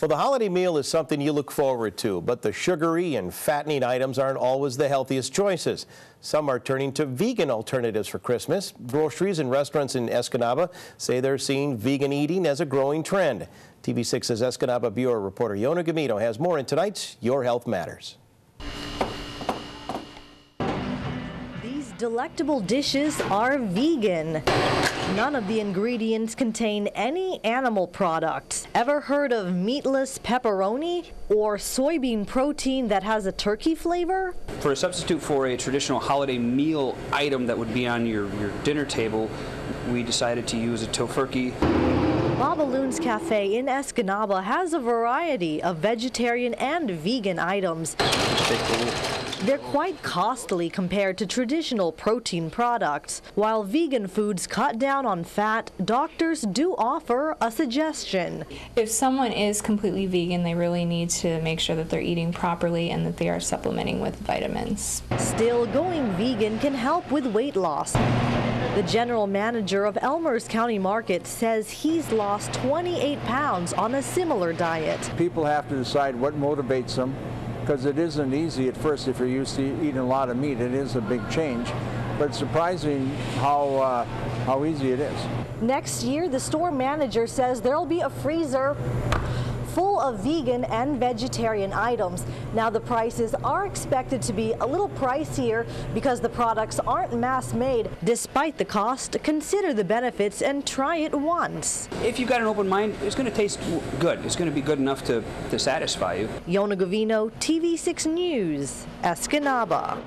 Well, the holiday meal is something you look forward to, but the sugary and fattening items aren't always the healthiest choices. Some are turning to vegan alternatives for Christmas. Groceries and restaurants in Escanaba say they're seeing vegan eating as a growing trend. TV6's Escanaba Bureau reporter Yona Gamito has more in tonight's Your Health Matters. Delectable dishes are vegan. None of the ingredients contain any animal products. Ever heard of meatless pepperoni or soybean protein that has a turkey flavor? For a substitute for a traditional holiday meal item that would be on your, your dinner table, we decided to use a tofurkey. Babaloon's Cafe in Escanaba has a variety of vegetarian and vegan items. They're quite costly compared to traditional protein products. While vegan foods cut down on fat, doctors do offer a suggestion. If someone is completely vegan, they really need to make sure that they're eating properly and that they are supplementing with vitamins. Still, going vegan can help with weight loss. The general manager of Elmers County Market says he's lost 28 pounds on a similar diet. People have to decide what motivates them because it isn't easy at first if you're used to eating a lot of meat. It is a big change, but it's surprising how, uh, how easy it is. Next year, the store manager says there'll be a freezer of vegan and vegetarian items. Now the prices are expected to be a little pricier because the products aren't mass made. Despite the cost, consider the benefits and try it once. If you've got an open mind, it's going to taste good. It's going to be good enough to, to satisfy you. Yona Gavino, TV6 News, Escanaba.